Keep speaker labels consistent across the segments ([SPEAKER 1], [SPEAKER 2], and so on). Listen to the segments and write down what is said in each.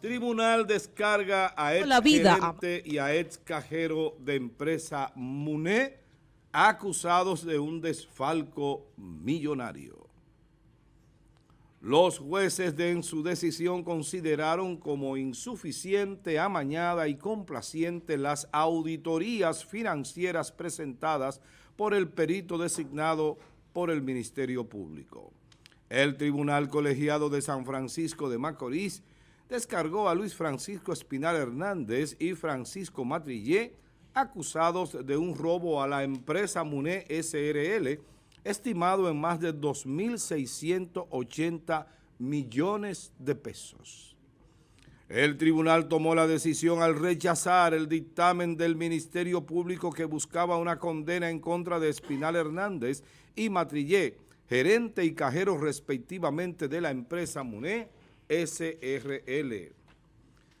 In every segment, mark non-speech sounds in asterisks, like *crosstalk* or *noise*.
[SPEAKER 1] Tribunal descarga a ex
[SPEAKER 2] La vida.
[SPEAKER 1] gerente y a ex cajero de empresa MUNE acusados de un desfalco millonario. Los jueces de en su decisión consideraron como insuficiente, amañada y complaciente las auditorías financieras presentadas por el perito designado por el Ministerio Público. El Tribunal Colegiado de San Francisco de Macorís descargó a Luis Francisco Espinal Hernández y Francisco Matrillé, acusados de un robo a la empresa MUNE SRL, estimado en más de 2.680 millones de pesos. El tribunal tomó la decisión al rechazar el dictamen del Ministerio Público que buscaba una condena en contra de Espinal Hernández y Matrillé, gerente y cajero respectivamente de la empresa MUNE SRL.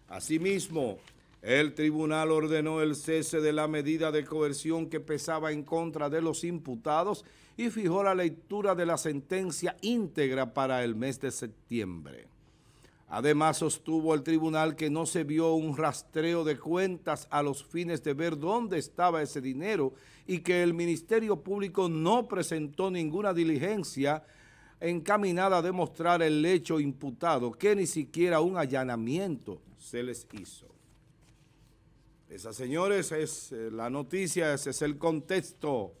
[SPEAKER 1] Asimismo, el tribunal ordenó el cese de la medida de coerción que pesaba en contra de los imputados y fijó la lectura de la sentencia íntegra para el mes de septiembre. Además, sostuvo el tribunal que no se vio un rastreo de cuentas a los fines de ver dónde estaba ese dinero y que el Ministerio Público no presentó ninguna diligencia encaminada a demostrar el hecho imputado, que ni siquiera un allanamiento se les hizo. Esa, señores, es eh, la noticia, ese es el contexto.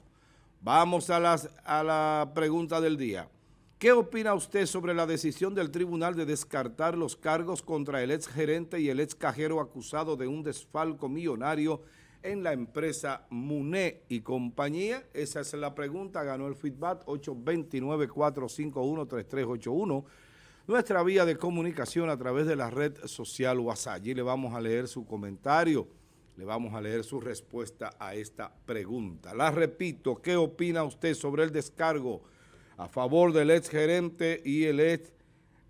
[SPEAKER 1] Vamos a, a la pregunta del día. ¿Qué opina usted sobre la decisión del tribunal de descartar los cargos contra el ex gerente y el ex cajero acusado de un desfalco millonario en la empresa MUNE y compañía? Esa es la pregunta, ganó el feedback 829-451-3381, nuestra vía de comunicación a través de la red social WhatsApp. Allí le vamos a leer su comentario, le vamos a leer su respuesta a esta pregunta. La repito, ¿qué opina usted sobre el descargo a favor del ex gerente y el ex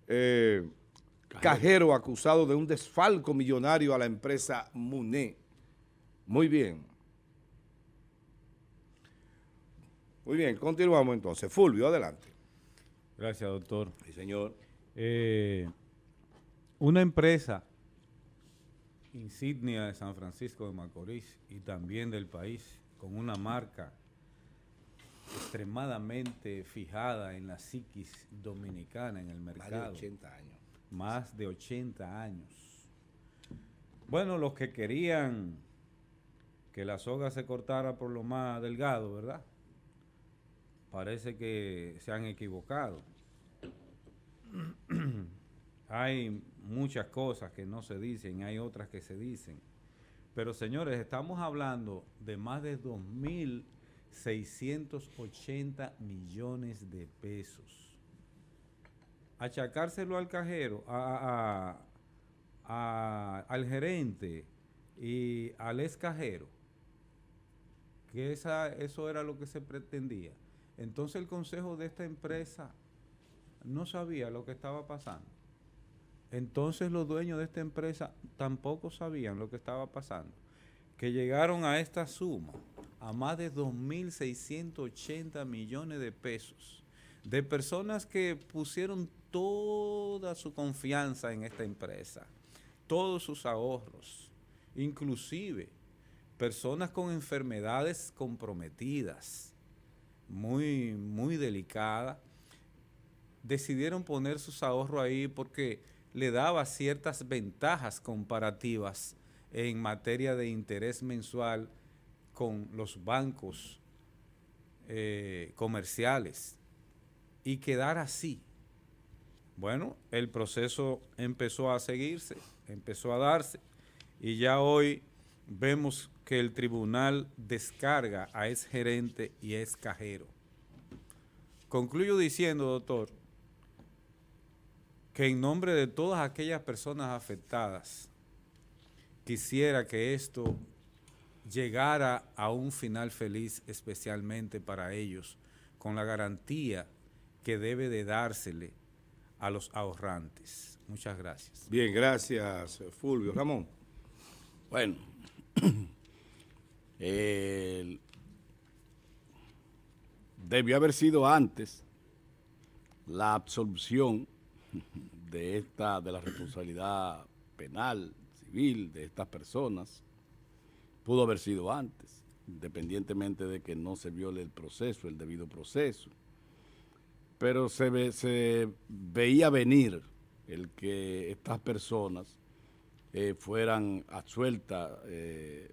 [SPEAKER 1] eh, cajero acusado de un desfalco millonario a la empresa MUNE? Muy bien. Muy bien, continuamos entonces. Fulvio, adelante.
[SPEAKER 3] Gracias, doctor.
[SPEAKER 1] Sí, señor.
[SPEAKER 3] Eh, una empresa insignia de San Francisco de Macorís y también del país, con una marca extremadamente fijada en la psiquis dominicana, en el mercado.
[SPEAKER 1] Más de 80 años.
[SPEAKER 3] Más de 80 años. Bueno, los que querían que la soga se cortara por lo más delgado, ¿verdad? Parece que se han equivocado. *clears throat* hay muchas cosas que no se dicen, hay otras que se dicen. Pero señores, estamos hablando de más de 2.680 millones de pesos. Achacárselo al cajero, a, al gerente y al ex cajero, que esa, eso era lo que se pretendía. Entonces el consejo de esta empresa no sabía lo que estaba pasando. Entonces los dueños de esta empresa tampoco sabían lo que estaba pasando. Que llegaron a esta suma, a más de 2.680 millones de pesos, de personas que pusieron toda su confianza en esta empresa, todos sus ahorros, inclusive personas con enfermedades comprometidas, muy, muy delicadas, decidieron poner sus ahorros ahí porque le daba ciertas ventajas comparativas en materia de interés mensual con los bancos eh, comerciales y quedar así. Bueno, el proceso empezó a seguirse, empezó a darse y ya hoy vemos que el tribunal descarga a ex gerente y ex cajero. Concluyo diciendo, doctor, que en nombre de todas aquellas personas afectadas, quisiera que esto llegara a un final feliz, especialmente para ellos, con la garantía que debe de dársele a los ahorrantes. Muchas gracias.
[SPEAKER 1] Bien, gracias, Fulvio. Ramón.
[SPEAKER 4] Bueno, *clears throat* debió haber sido antes la absolución de esta de la responsabilidad penal, civil de estas personas. Pudo haber sido antes, independientemente de que no se viole el proceso, el debido proceso. Pero se, se veía venir el que estas personas eh, fueran absueltas eh,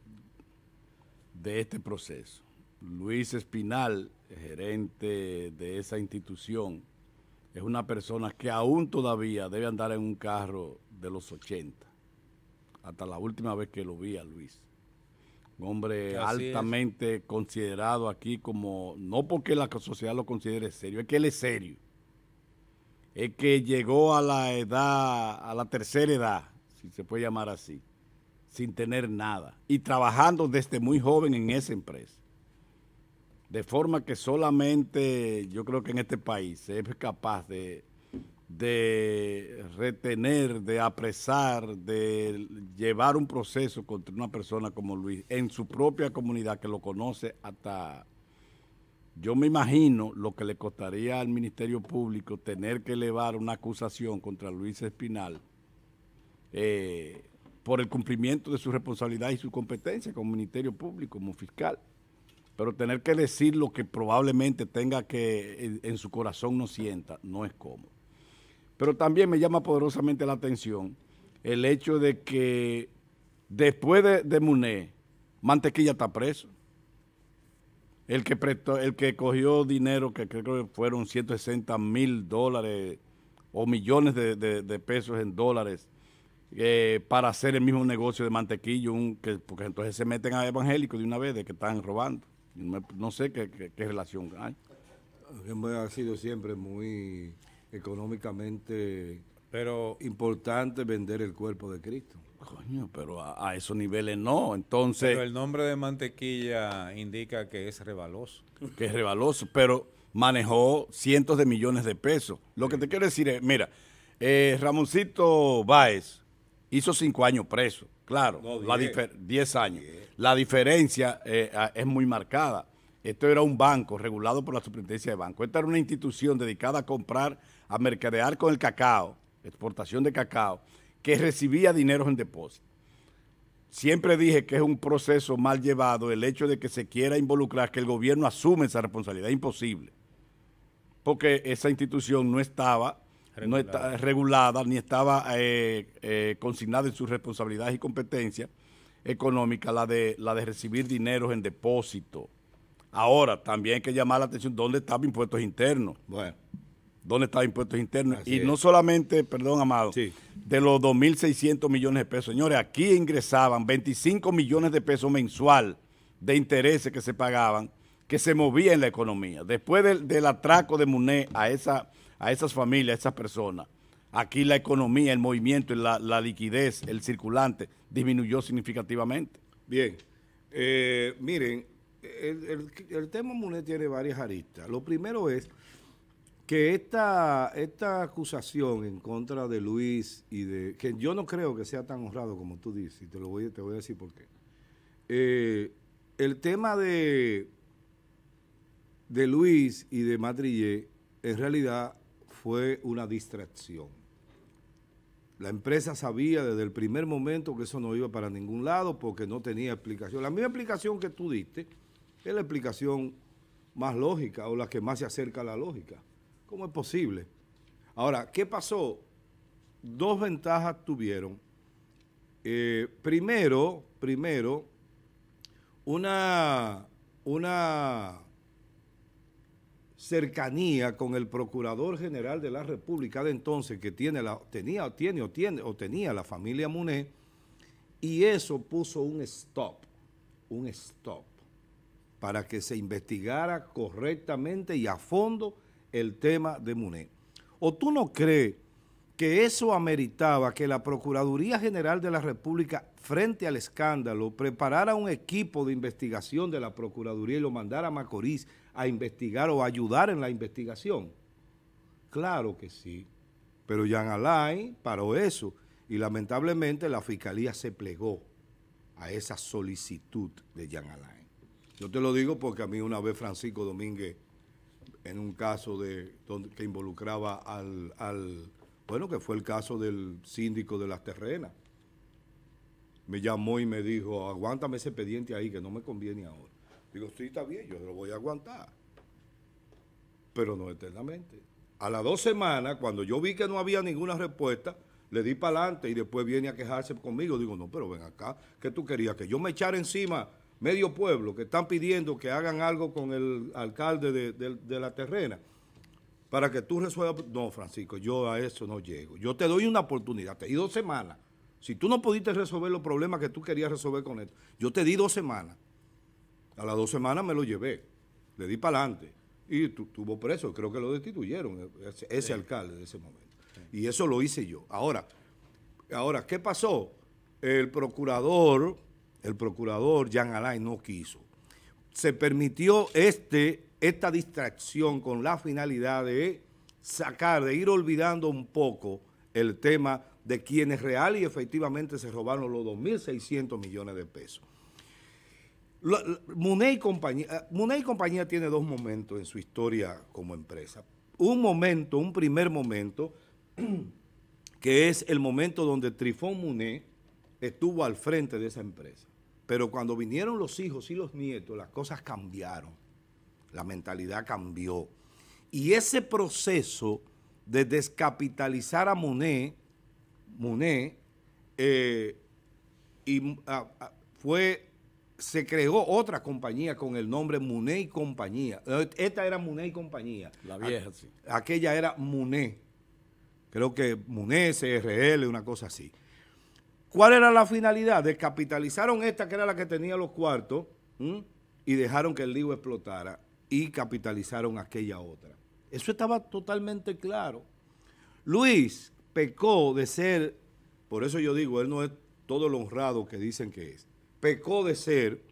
[SPEAKER 4] de este proceso. Luis Espinal, gerente de esa institución, es una persona que aún todavía debe andar en un carro de los 80, hasta la última vez que lo vi a Luis. Un hombre altamente considerado aquí como, no porque la sociedad lo considere serio, es que él es serio. Es que llegó a la edad, a la tercera edad, si se puede llamar así, sin tener nada y trabajando desde muy joven en esa empresa. De forma que solamente yo creo que en este país es capaz de, de retener, de apresar, de llevar un proceso contra una persona como Luis en su propia comunidad que lo conoce hasta... Yo me imagino lo que le costaría al Ministerio Público tener que elevar una acusación contra Luis Espinal eh, por el cumplimiento de su responsabilidad y su competencia como Ministerio Público, como fiscal. Pero tener que decir lo que probablemente tenga que en, su corazón no sienta, no es cómodo. Pero también me llama poderosamente la atención el hecho de que después de, de Muné, Mantequilla está preso. El que prestó, el que cogió dinero, que creo que fueron 160 mil dólares o millones de pesos en dólares eh, para hacer el mismo negocio de mantequillo, que, porque entonces se meten a evangélicos de una vez de que están robando. No, sé qué, relación hay.
[SPEAKER 1] Ha sido siempre muy económicamente pero importante vender el cuerpo de Cristo.
[SPEAKER 4] Coño, pero a, esos niveles no, entonces...
[SPEAKER 3] Pero el nombre de mantequilla indica que es rebaloso.
[SPEAKER 4] Que es rebaloso, pero manejó cientos de millones de pesos. Lo que te quiero decir es, mira, eh, Ramoncito Báez, hizo cinco años preso, claro, diez. años. La diferencia eh, es muy marcada. Esto era un banco regulado por la superintendencia de banco. Esta era una institución dedicada a comprar, a mercadear con el cacao, exportación de cacao, que recibía dinero en depósito. Siempre dije que es un proceso mal llevado el hecho de que se quiera involucrar, que el gobierno asume esa responsabilidad. Es imposible. Porque esa institución no estaba no está regulada ni estaba eh, eh, consignada en sus responsabilidades y competencias económicas la de, la de recibir dinero en depósito. Ahora, también hay que llamar la atención dónde estaban impuestos internos. Bueno. ¿Dónde estaban impuestos internos? y no solamente, perdón, Amado, de los 2.600 millones de pesos. Señores, aquí ingresaban 25 millones de pesos mensual de intereses que se pagaban, que se movía en la economía. Después del, del atraco de Muné a esa a esas familias, a esas personas, aquí la economía, el movimiento, la, liquidez, el circulante disminuyó significativamente.
[SPEAKER 1] Bien, eh, miren, el, tema MUNE tiene varias aristas. Lo primero es que esta, esta acusación en contra de Luis y de... que yo no creo que sea tan honrado como tú dices, y te, lo voy, te voy a decir por qué. Eh, el tema de, de Luis y de Madrillé, en realidad fue una distracción. La empresa sabía desde el primer momento que eso no iba para ningún lado porque no tenía explicación. La misma explicación que tú diste es la explicación más lógica o la que más se acerca a la lógica. ¿Cómo es posible? Ahora, ¿qué pasó? Dos ventajas tuvieron. Eh, primero, primero, una, una cercanía con el Procurador General de la República de entonces, que tiene la, tenía, tiene o, tiene o tenía la familia Muné, y eso puso un stop, un stop, para que se investigara correctamente y a fondo el tema de Muné. ¿O tú no crees que eso ameritaba que la Procuraduría General de la República, frente al escándalo, preparara un equipo de investigación de la Procuraduría y lo mandara a Macorís a investigar o ayudar en la investigación? Claro que sí, pero Jean Alain paró eso y lamentablemente la Fiscalía se plegó a esa solicitud de Jean Alain. Yo te lo digo porque a mí una vez Francisco Domínguez, en un caso de, que involucraba al, bueno, que fue el caso del síndico de las terrenas, me llamó y me dijo, aguántame ese expediente ahí que no me conviene ahora. Digo, sí, está bien, yo lo voy a aguantar. Pero no eternamente. A las dos semanas, cuando yo vi que no había ninguna respuesta, le di para adelante y después viene a quejarse conmigo. Digo, no, pero ven acá, ¿qué tú querías? Que yo me echara encima medio pueblo que están pidiendo que hagan algo con el alcalde de, de la terrena para que tú resuelvas. No, Francisco, yo a eso no llego. Yo te doy una oportunidad, te di dos semanas. Si tú no pudiste resolver los problemas que tú querías resolver con esto, yo te di dos semanas. A las dos semanas me lo llevé, le di para adelante y tuvo preso, creo que lo destituyeron, ese, alcalde de ese momento. Y eso lo hice yo. Ahora, ahora, ¿qué pasó? El procurador, el procurador Jean Alain no quiso. Se permitió este, esta distracción con la finalidad de sacar, de ir olvidando un poco el tema de quienes real y efectivamente se robaron los 2.600 millones de pesos. Muné y, compañía, y compañía tiene dos momentos en su historia como empresa. Un momento, un primer momento, *clears throat* que es el momento donde Trifón Muné estuvo al frente de esa empresa. Pero cuando vinieron los hijos y los nietos, las cosas cambiaron. La mentalidad cambió. Y ese proceso de descapitalizar a Muné, Muné, eh, y, fue se creó otra compañía con el nombre Muné y Compañía. Esta era Muné y Compañía.
[SPEAKER 4] La vieja, sí.
[SPEAKER 1] Aquella era Muné. Creo que Muné, CRL, una cosa así. ¿Cuál era la finalidad? Descapitalizaron esta, que era la que tenía los cuartos, y dejaron que el lío explotara, y capitalizaron aquella otra. Eso estaba totalmente claro. Luis pecó de ser, por eso yo digo, él no es todo lo honrado que dicen que es pecó de ser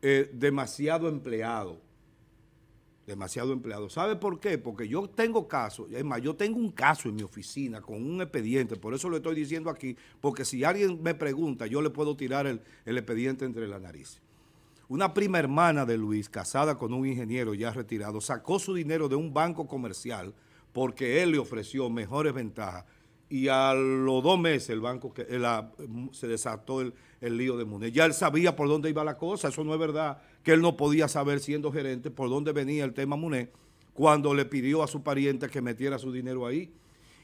[SPEAKER 1] eh, demasiado empleado. Demasiado empleado. ¿Sabe por qué? Porque yo tengo casos, es más, yo tengo un caso en mi oficina con un expediente, por eso lo estoy diciendo aquí, porque si alguien me pregunta, yo le puedo tirar el, el expediente entre la nariz. Una prima hermana de Luis, casada con un ingeniero ya retirado, sacó su dinero de un banco comercial porque él le ofreció mejores ventajas y a los dos meses el banco que, se desató el, lío de Muné. Ya él sabía por dónde iba la cosa, eso no es verdad, que él no podía saber siendo gerente por dónde venía el tema Muné cuando le pidió a su pariente que metiera su dinero ahí.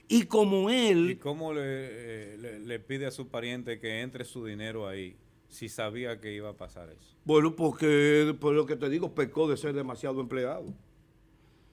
[SPEAKER 1] Y como él...
[SPEAKER 3] ¿Y cómo le, eh, le, pide a su pariente que entre su dinero ahí si sabía que iba a pasar eso?
[SPEAKER 1] Bueno, porque por lo que te digo, pecó de ser demasiado empleado.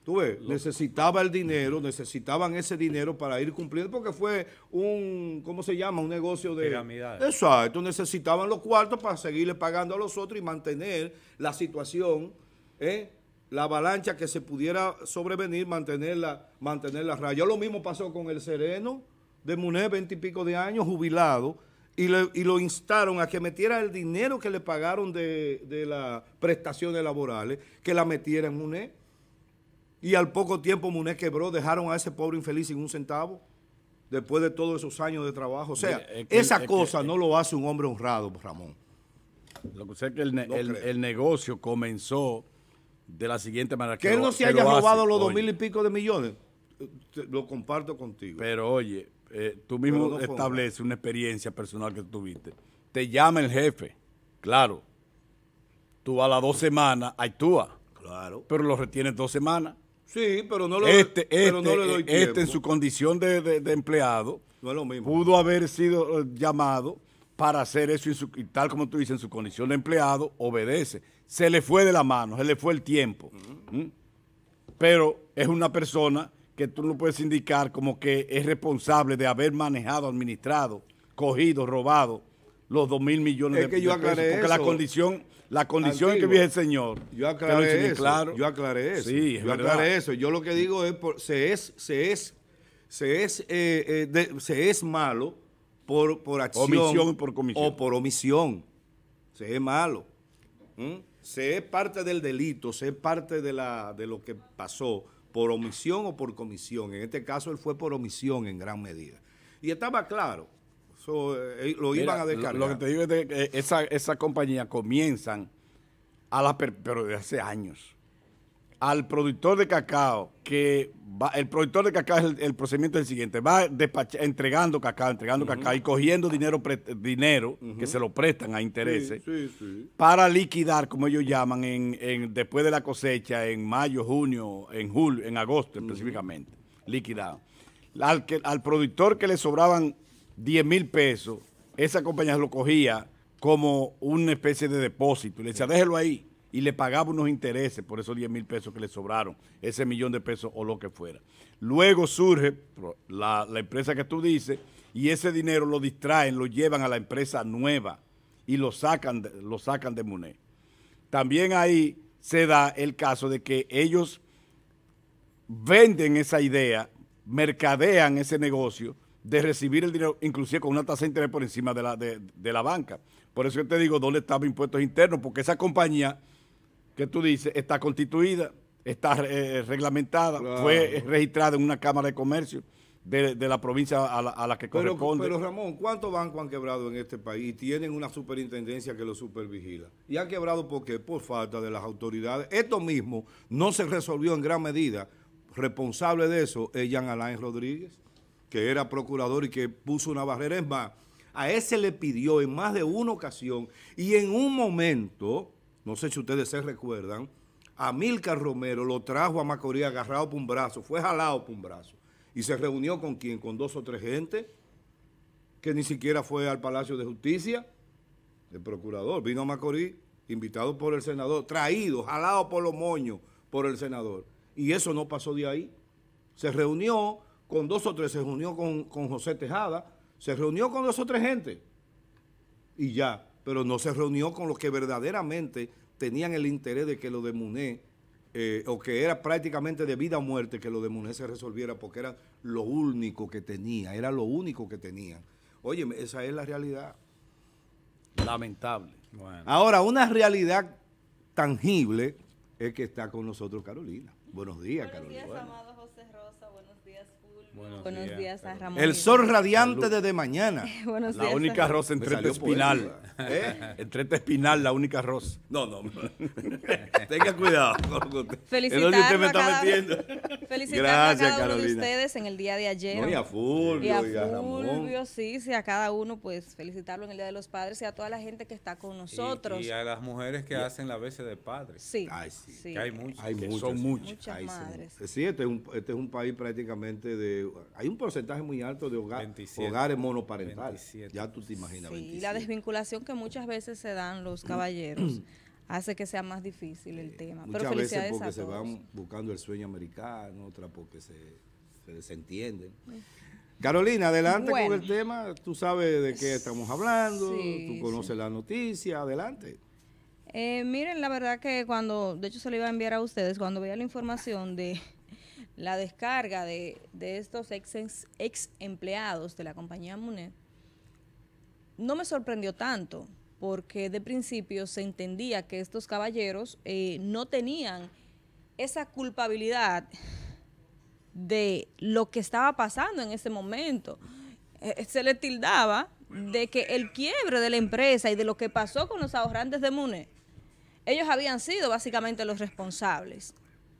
[SPEAKER 1] Tú ves, necesitaba el dinero, necesitaban ese dinero para ir cumpliendo, porque fue un, ¿cómo se llama? Un negocio de...
[SPEAKER 3] Piramidal.
[SPEAKER 1] Exacto, necesitaban los cuartos para seguirle pagando a los otros y mantener la situación, ¿eh? la avalancha que se pudiera sobrevenir, mantenerla, mantener la raya. Lo mismo pasó con el Sereno de Muné, veinte y pico de años, jubilado, y, lo instaron a que metiera el dinero que le pagaron de, de las prestaciones laborales, que la metiera en Muné y al poco tiempo Muné quebró, dejaron a ese pobre infeliz sin un centavo, después de todos esos años de trabajo. O sea, esa cosa no lo hace un hombre honrado, Ramón.
[SPEAKER 4] Lo que sé es que el, negocio comenzó de la siguiente manera.
[SPEAKER 1] Que, él no se haya robado los dos mil y pico de millones, lo comparto contigo.
[SPEAKER 4] Pero oye, eh, tú mismo estableces una experiencia personal que tuviste. Te llama el jefe, claro. Tú a las dos semanas actúa.
[SPEAKER 1] Claro.
[SPEAKER 4] Pero lo retienes dos semanas.
[SPEAKER 1] Sí, pero no, lo,
[SPEAKER 4] este, pero no le este, doy este, Este en su condición de, empleado
[SPEAKER 1] no es lo mismo.
[SPEAKER 4] pudo haber sido eh, llamado para hacer eso y, tal como tú dices, en su condición de empleado, obedece. Se le fue de la mano, se le fue el tiempo. ¿Mm? Pero es una persona que tú no puedes indicar como que es responsable de haber manejado, administrado, cogido, robado los dos mil millones
[SPEAKER 1] de, que yo pesos.
[SPEAKER 4] Porque la condición la condición en que vive el señor.
[SPEAKER 1] Yo aclaré eso. Claro. Yo aclaré eso.
[SPEAKER 4] Sí,
[SPEAKER 1] yo aclaré eso. Yo lo que digo es, se es, se es, se es, eh, eh, se es malo por, por acción.
[SPEAKER 4] Omisión por comisión.
[SPEAKER 1] O por omisión. Se es malo. Se es parte del delito, se es parte de, la, de lo que pasó por omisión o por comisión. En este caso él fue por omisión en gran medida. Y estaba claro. Eh, lo iban a descargar.
[SPEAKER 4] Lo que te digo es que esa, esa compañía comienzan a la pero de hace años. al productor de cacao que va, el productor de cacao es el, el procedimiento es el siguiente, va entregando cacao, entregando cacao y cogiendo dinero pre- dinero que se lo prestan a intereses
[SPEAKER 1] Sí, sí.
[SPEAKER 4] para liquidar, como ellos llaman, en, en- después de la cosecha, en mayo, junio, en julio, en agosto específicamente, liquidado. Al, que, al productor que le sobraban 10 mil pesos, esa compañía lo cogía como una especie de depósito. y Le decía, déjelo ahí. Y le pagaba unos intereses por esos 10 mil pesos que le sobraron, ese millón de pesos o lo que fuera. Luego surge la, la empresa que tú dices y ese dinero lo distraen, lo llevan a la empresa nueva y lo sacan, de- lo sacan de MUNE. También ahí se da el caso de que ellos venden esa idea, mercadean ese negocio de recibir el dinero, inclusive con una tasa de interés por encima de la, de, de la banca. Por eso yo te digo, ¿dónde estaban impuestos internos? Porque esa compañía que tú dices está constituida, está eh, reglamentada,
[SPEAKER 1] Claro.
[SPEAKER 4] fue registrada en una Cámara de Comercio de, de la provincia a la, a la que
[SPEAKER 1] Pero,
[SPEAKER 4] corresponde.
[SPEAKER 1] pero Ramón, ¿cuántos bancos han quebrado en este país y tienen una superintendencia que los supervigila? Y han quebrado ¿por qué? Por falta de las autoridades. Esto mismo no se resolvió en gran medida. Responsable de eso es Jean Alain Rodríguez, que era procurador y que puso una barrera. Es más, a ese le pidió en más de una ocasión y en un momento, no sé si ustedes se recuerdan, a Milcar Romero lo trajo a Macorís agarrado por un brazo, fue jalado por un brazo. Y se reunió con quién, con dos o tres gente, que ni siquiera fue al Palacio de Justicia, el procurador, vino a Macorís, invitado por el senador, traído, jalado por los moños por el senador. Y eso no pasó de ahí. Se reunió con dos o tres, se reunió con, con José Tejada, se reunió con dos o tres gente y ya, pero no se reunió con los que verdaderamente tenían el interés de que lo de Muné, eh, o que era prácticamente de vida o muerte que lo de Muné se resolviera, porque era lo único que tenía, era lo único que tenían. Oye, esa es la realidad.
[SPEAKER 4] Lamentable.
[SPEAKER 3] Bueno.
[SPEAKER 1] Ahora, una realidad tangible es que está con nosotros Carolina. Buenos días,
[SPEAKER 2] Buenos días,
[SPEAKER 1] Carolina.
[SPEAKER 2] amado José Rosa. Buenos días, Fulvio.
[SPEAKER 3] Buenos
[SPEAKER 2] Buenos,
[SPEAKER 3] días,
[SPEAKER 2] días, a Ramón.
[SPEAKER 1] El sol radiante desde mañana. *laughs*
[SPEAKER 2] Buenos
[SPEAKER 4] La
[SPEAKER 2] días,
[SPEAKER 4] única rosa
[SPEAKER 1] Me
[SPEAKER 4] entre
[SPEAKER 1] salió
[SPEAKER 4] espinal.
[SPEAKER 1] ¿eh? *laughs*
[SPEAKER 4] Entre espinal, la única rosa.
[SPEAKER 1] No, no. *laughs* Tenga cuidado.
[SPEAKER 2] Felicitarlo
[SPEAKER 1] ¿En usted me está
[SPEAKER 2] cada-
[SPEAKER 1] metiendo?
[SPEAKER 2] Felicitar
[SPEAKER 1] Gracias,
[SPEAKER 2] a cada uno de
[SPEAKER 1] Carolina.
[SPEAKER 2] ustedes en el día de ayer.
[SPEAKER 1] No, y a Fulvio,
[SPEAKER 2] Y a
[SPEAKER 1] y a Ramón.
[SPEAKER 2] Fulvio, sí, sí, a cada uno, pues felicitarlo en el Día de los Padres y a toda la gente que está con nosotros.
[SPEAKER 3] Y, a las mujeres que hacen la veces de padres.
[SPEAKER 2] Sí,
[SPEAKER 1] Ay, sí.
[SPEAKER 2] sí.
[SPEAKER 3] Que hay muchas.
[SPEAKER 1] Hay
[SPEAKER 4] que
[SPEAKER 1] muchas.
[SPEAKER 4] son muchas.
[SPEAKER 2] Muchas
[SPEAKER 1] Ay, sí.
[SPEAKER 2] madres.
[SPEAKER 1] Sí, este es, un, este es un país prácticamente de... Hay un porcentaje muy alto de hogar-
[SPEAKER 3] 27.
[SPEAKER 1] hogares monoparentales.
[SPEAKER 3] 27.
[SPEAKER 1] Ya tú te imaginas.
[SPEAKER 2] Sí, y
[SPEAKER 1] 27.
[SPEAKER 2] la desvinculación que muchas veces se dan los caballeros *clears throat* hace que sea más difícil el tema. Pero
[SPEAKER 1] Muchas veces
[SPEAKER 2] felicidades
[SPEAKER 1] porque
[SPEAKER 2] a
[SPEAKER 1] se van buscando el sueño americano, otras porque se, se desentienden. Carolina, adelante
[SPEAKER 2] Bueno.
[SPEAKER 1] con el tema. Tú sabes de qué estamos hablando,
[SPEAKER 2] Sí,
[SPEAKER 1] tú conoces la noticia, adelante.
[SPEAKER 2] Eh, miren, la verdad que cuando, de hecho se lo iba a enviar a ustedes, cuando veía la información de la descarga de, de estos ex, ex empleados de la compañía MUNED, no me sorprendió tanto, porque de principio se entendía que estos caballeros eh, no tenían esa culpabilidad de lo que estaba pasando en ese momento. Eh, se le tildaba de que el quiebre de la empresa y de lo que pasó con los ahorrantes de MUNE, ellos habían sido básicamente los responsables.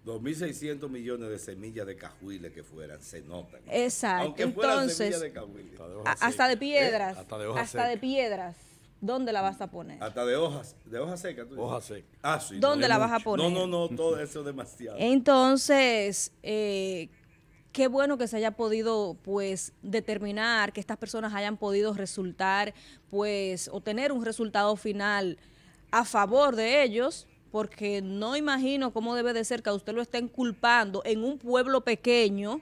[SPEAKER 1] 2.600 millones de semillas de cajuiles que fueran, se notan.
[SPEAKER 2] Exacto.
[SPEAKER 1] Aunque
[SPEAKER 2] Entonces,
[SPEAKER 1] semillas de cajuiles.
[SPEAKER 2] hasta de piedras,
[SPEAKER 4] ¿Eh? Hasta de hojas
[SPEAKER 2] hasta de piedras, ¿dónde la vas a poner?
[SPEAKER 1] Hasta de hojas, de hojas secas.
[SPEAKER 4] Hojas secas.
[SPEAKER 1] Ah, sí.
[SPEAKER 2] ¿Dónde
[SPEAKER 1] no,
[SPEAKER 2] la vas a poner?
[SPEAKER 1] No, no, no, todo eso es demasiado.
[SPEAKER 2] Entonces, eh, qué bueno que se haya podido, pues, determinar que estas personas hayan podido resultar, pues, o tener un resultado final a favor de ellos, porque no imagino cómo debe de ser que a usted lo estén culpando en un pueblo pequeño,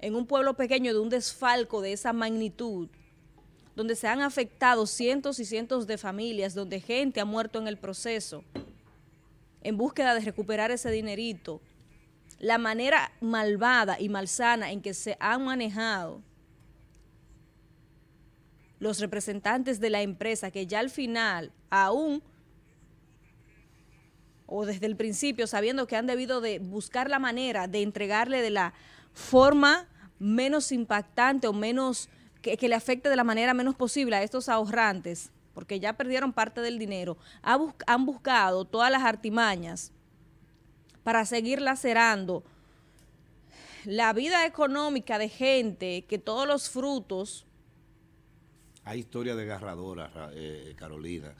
[SPEAKER 2] en un pueblo pequeño de un desfalco de esa magnitud, donde se han afectado cientos y cientos de familias, donde gente ha muerto en el proceso, en búsqueda de recuperar ese dinerito, la manera malvada y malsana en que se han manejado los representantes de la empresa, que ya al final, aún, o desde el principio, sabiendo que han debido de buscar la manera de entregarle de la forma menos impactante o menos que, le afecte de la manera menos posible a estos ahorrantes, porque ya perdieron parte del dinero, han buscado todas las artimañas para seguir lacerando la vida económica de gente que todos los frutos...
[SPEAKER 1] Hay historia desgarradora, eh, Carolina.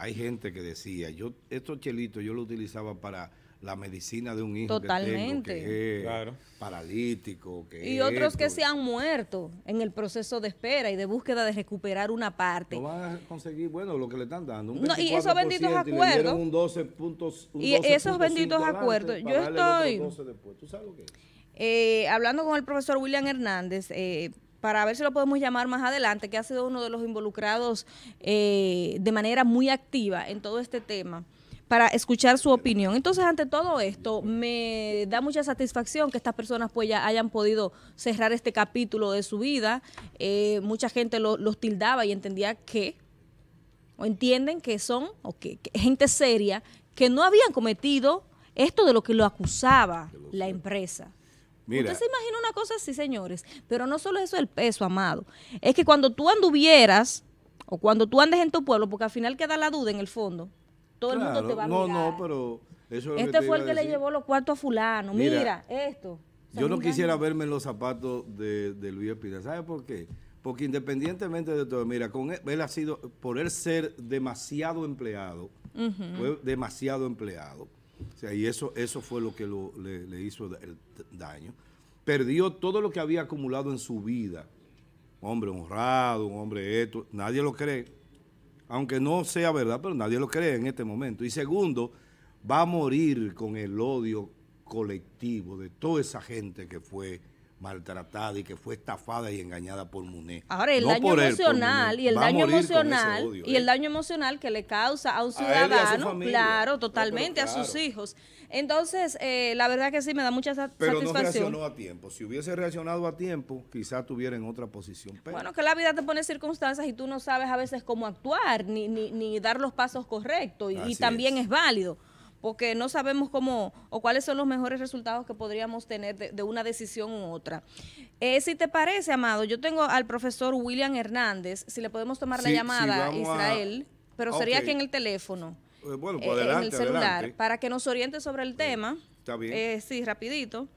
[SPEAKER 1] Hay gente que decía, yo estos chelitos yo los utilizaba para la medicina de un hijo
[SPEAKER 2] Totalmente.
[SPEAKER 1] que, tengo, que es paralítico. Que
[SPEAKER 2] y otros que se han muerto en el proceso de espera y de búsqueda de recuperar una parte.
[SPEAKER 1] No van a conseguir, bueno, lo que le están dando.
[SPEAKER 2] Un no, y esos benditos acuerdos.
[SPEAKER 1] Un 12 puntos,
[SPEAKER 2] un y esos benditos acuerdos. Yo estoy. ¿Tú sabes lo que es? Eh, hablando con el profesor William Hernández, eh, para ver si lo podemos llamar más adelante, que ha sido uno de los involucrados eh, de manera muy activa en todo este tema para escuchar su opinión. Entonces, ante todo esto, me da mucha satisfacción que estas personas pues ya hayan podido cerrar este capítulo de su vida. Eh, mucha gente los tildaba y entendía que, o entienden que son, o que, gente seria, que no habían cometido esto de lo que lo acusaba la empresa. Usted se imagina una cosa así, señores, pero no solo eso el peso, amado. Es que cuando tú anduvieras, o cuando tú andes en tu pueblo, porque al final queda la duda en el fondo, todo el mundo te va a mirar.
[SPEAKER 1] No, no, pero eso
[SPEAKER 2] es Este fue el que le llevó los cuartos a fulano. Mira, esto.
[SPEAKER 1] Yo no quisiera verme en los zapatos de, Luis Espina. ¿Sabe por qué? Porque independientemente de todo, mira, con él, ha sido, por él ser demasiado empleado, fue demasiado empleado. Sea, y eso, eso fue lo que le, hizo el daño. Perdió todo lo que había acumulado en su vida. Hombre honrado, un hombre esto, nadie lo cree aunque no sea verdad, pero nadie lo cree en este momento. Y segundo, va a morir con el odio colectivo de toda esa gente que fue maltratada y que fue estafada y engañada por Muné.
[SPEAKER 2] Ahora, el daño emocional y el daño emocional y el ¿eh? daño emocional que le causa a un ciudadano, claro, totalmente, a sus hijos. Entonces, eh, la verdad que sí me da mucha satisfacción.
[SPEAKER 1] Pero no reaccionó a tiempo. Si hubiese reaccionado a tiempo, quizás tuviera en otra posición.
[SPEAKER 2] Bueno, que la vida te pone circunstancias y tú no sabes a veces cómo actuar ni, ni, ni dar los pasos correctos y, también es. válido porque no sabemos cómo o cuáles son los mejores resultados que podríamos tener de, una decisión u otra. Eh, si te parece, Amado, yo tengo al profesor William Hernández, si le podemos tomar la llamada a Israel, pero sería aquí en el teléfono.
[SPEAKER 1] Eh, bueno, pues adelante, en el celular,
[SPEAKER 2] para que nos oriente sobre el tema.
[SPEAKER 1] Está bien.
[SPEAKER 2] Eh, sí, rapidito.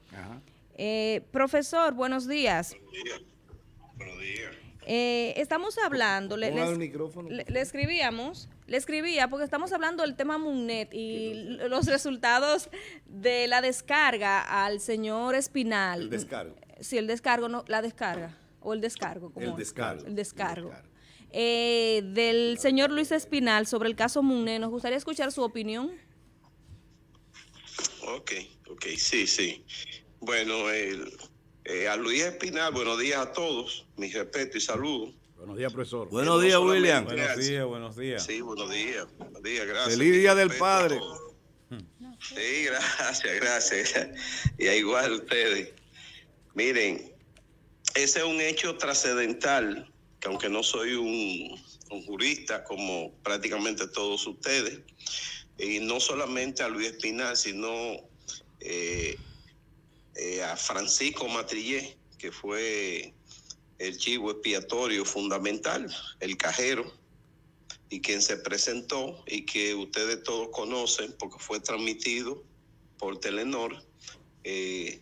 [SPEAKER 2] profesor, buenos días.
[SPEAKER 5] Buenos días.
[SPEAKER 2] Estamos hablando, le, le, escribíamos, le escribía porque estamos hablando del tema Munnet y los resultados de la descarga al señor Espinal.
[SPEAKER 1] El descargo.
[SPEAKER 2] Sí, el descargo, no, la descarga, o el descargo.
[SPEAKER 1] Como el descargo.
[SPEAKER 2] El descargo. Eh, del señor Luis Espinal sobre el caso Munnet. Nos gustaría escuchar su opinión.
[SPEAKER 5] Ok, ok, sí, sí. Bueno, eh, a Luis Espinal, buenos días a todos, mi respeto y saludos.
[SPEAKER 1] Buenos días, profesor.
[SPEAKER 4] Buenos días, William.
[SPEAKER 3] Buenos días, buenos días.
[SPEAKER 5] Sí, buenos días. Buenos días, gracias.
[SPEAKER 1] Feliz Día del Padre.
[SPEAKER 5] Sí, gracias, gracias. *laughs* Y igual ustedes. Miren, ese es un hecho trascendental, que aunque no soy un, jurista como prácticamente todos ustedes, y no solamente a Luis Espinal, sino eh, eh, a Francisco Matrillé, que fue el chivo expiatorio fundamental, el cajero, y quien se presentó y que ustedes todos conocen porque fue transmitido por Telenor, eh,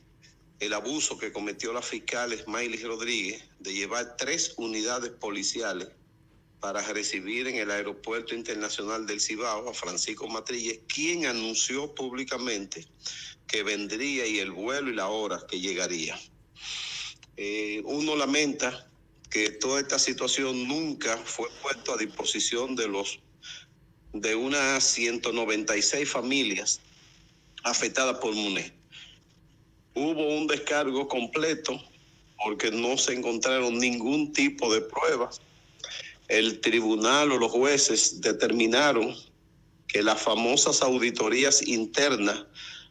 [SPEAKER 5] el abuso que cometió la fiscal Smiley Rodríguez de llevar tres unidades policiales para recibir en el Aeropuerto Internacional del Cibao a Francisco Matrilles, quien anunció públicamente que vendría y el vuelo y la hora que llegaría. Eh, uno lamenta que toda esta situación nunca fue puesto a disposición de los de unas 196 familias afectadas por MUNE. Hubo un descargo completo porque no se encontraron ningún tipo de pruebas. El tribunal o los jueces determinaron que las famosas auditorías internas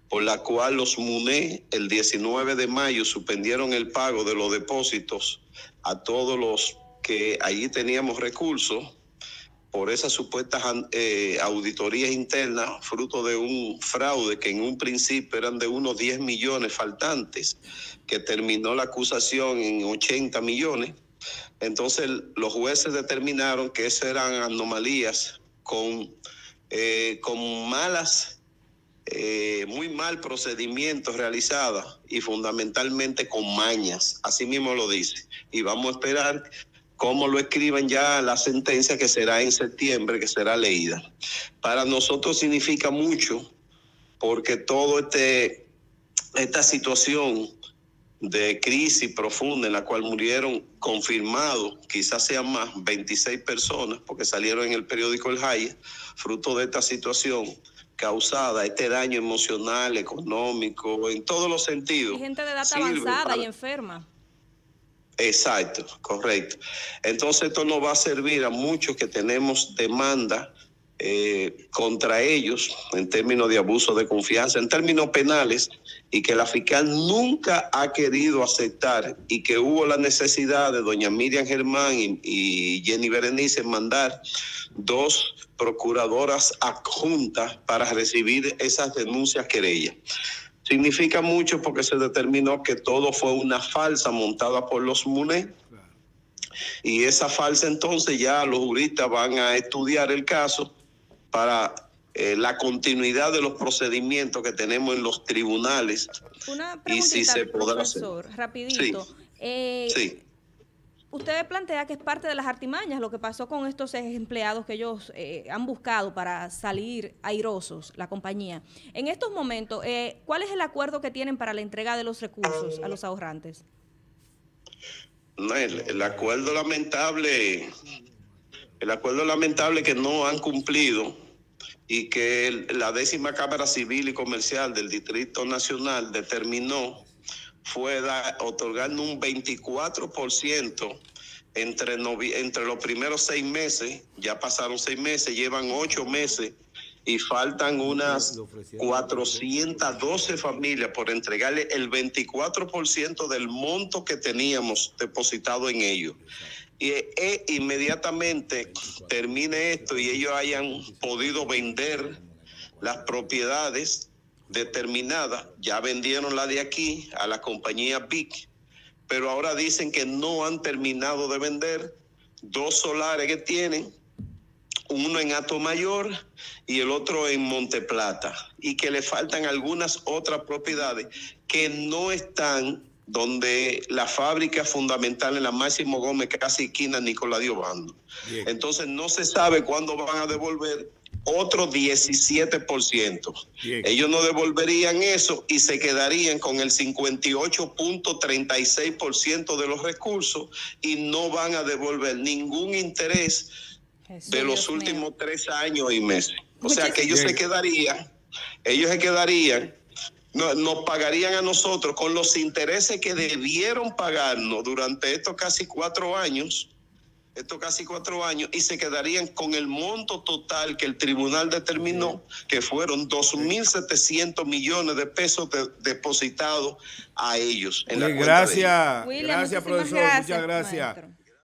[SPEAKER 5] por la cual los MUNE el 19 de mayo suspendieron el pago de los depósitos a todos los que allí teníamos recursos por esas supuestas eh, auditorías internas, fruto de un fraude que en un principio eran de unos 10 millones faltantes, que terminó la acusación en 80 millones. Entonces los jueces determinaron que esas eran anomalías con, eh, con malas eh, muy mal procedimiento realizada y fundamentalmente con mañas, así mismo lo dice. Y vamos a esperar cómo lo escriban ya la sentencia que será en septiembre, que será leída. Para nosotros significa mucho porque todo este esta situación de crisis profunda en la cual murieron confirmados, quizás sean más, 26 personas, porque salieron en el periódico El Jaya, fruto de esta situación causada, este daño emocional, económico, en todos los sentidos.
[SPEAKER 2] gente de edad avanzada y enferma.
[SPEAKER 5] Exacto, correcto. Entonces esto nos va a servir a muchos que tenemos demanda eh, contra ellos en términos de abuso de confianza, en términos penales, y que la fiscal nunca ha querido aceptar y que hubo la necesidad de doña Miriam Germán y, Jenny Berenice mandar dos procuradoras adjuntas para recibir esas denuncias querellas. Significa mucho porque se determinó que todo fue una falsa montada por los MUNE y esa falsa entonces ya los juristas van a estudiar el caso para eh, la continuidad de los procedimientos que tenemos en los tribunales
[SPEAKER 2] Una y si se podrá profesor, rapidito. Eh, sí. Usted plantea que es parte de las artimañas lo que pasó con estos empleados que ellos eh, han buscado para salir airosos, la compañía. En estos momentos, ¿cuál es el acuerdo que tienen para la entrega de los recursos a los ahorrantes?
[SPEAKER 5] No, el acuerdo lamentable el acuerdo lamentable que no han cumplido y que la décima Cámara Civil y Comercial del Distrito Nacional determinó fue otorgando un 24% entre, entre los primeros seis meses, ya pasaron seis meses, llevan ocho meses y faltan unas 412 familias por entregarle el 24% del monto que teníamos depositado en ellos y e, inmediatamente termine esto y ellos hayan podido vender las propiedades determinadas, ya vendieron la de aquí a la compañía BIC, pero ahora dicen que no han terminado de vender. Dos solares que tienen, uno en Ato Mayor y el otro en Monteplata, y que le faltan algunas otras propiedades que no están donde la fábrica fundamental en la Máximo Gómez, casi esquina Nicolás Diobando. Entonces no se sabe cuándo van a devolver otro 17%. Ellos no devolverían eso y se quedarían con el 58.36% de los recursos y no van a devolver ningún interés de los últimos tres años y meses. O sea que ellos se quedarían, ellos se quedarían nos pagarían a nosotros con los intereses que debieron pagarnos durante estos casi cuatro años, estos casi cuatro años, y se quedarían con el monto total que el tribunal determinó, que fueron 2.700 millones de pesos depositados a ellos.
[SPEAKER 1] gracias, gracias profesor, muchas gracias.